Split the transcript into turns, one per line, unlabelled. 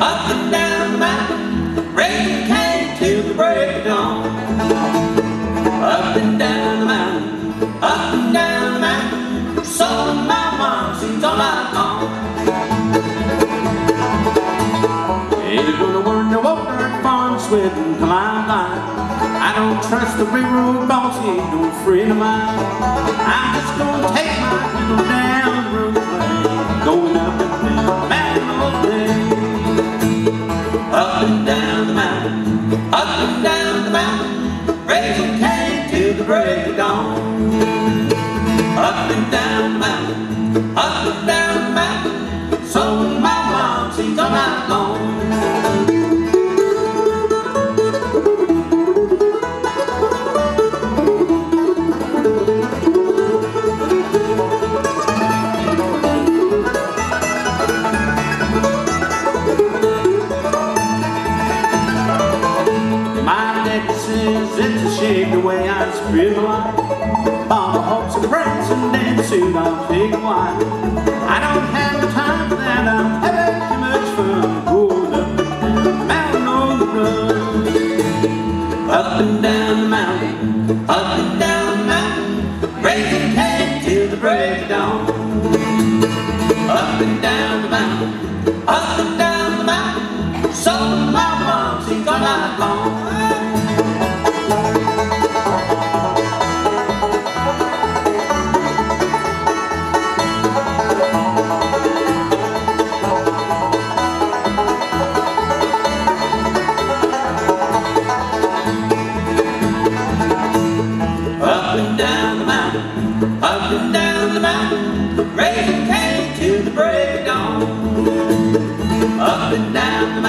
up and down the mountain, rain came till the break of dawn. Up and down the mountain, up and down the mountain, sawing my mom seems all I own. It
would have worked the water farm sweating to my line. I don't trust the railroad boss, he ain't no friend of mine. I'm just gonna take my people down the road. Break of dawn.
Up and down My it's a shame the way I spend life. Mama hopes and prays and then soon I'll take a wife. I don't have the time for that, I'm having too much fun. Going up the mountain on the run.
Up and down the mountain, up and down the mountain, raising cane till the break of dawn. Up and down the mountain, up and down and down the mountain, up and down the mountain, raising cane till the break of dawn. Up and down the mountain,